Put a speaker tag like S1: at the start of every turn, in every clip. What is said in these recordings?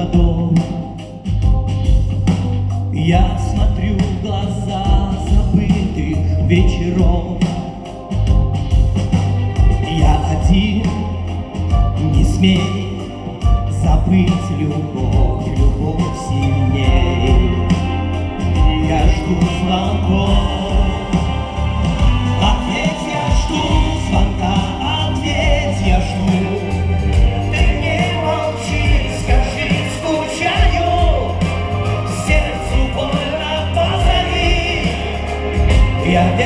S1: городов. Я смотрю в глаза забытых вечеров. Я один, не смей забыть любовь.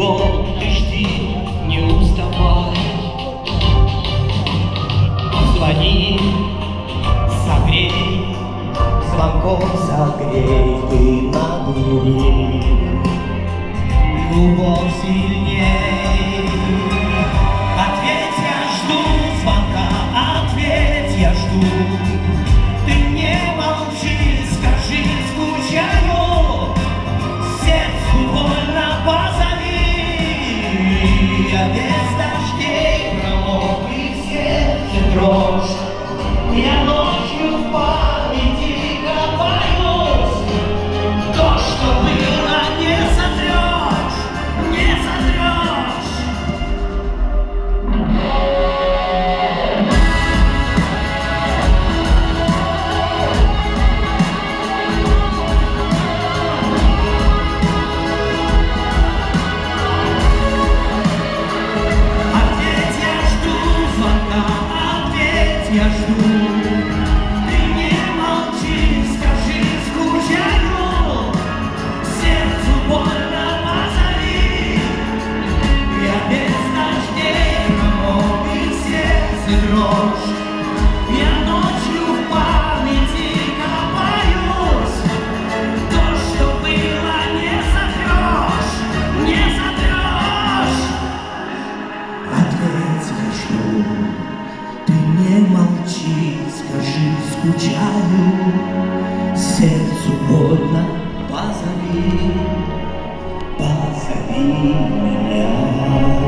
S1: год жди, не уставай. Позвони, согрей, звонком согрей ты могу. Любовь сильнее. ночи скажи, скучаю, сердцу больно, позови, позови меня.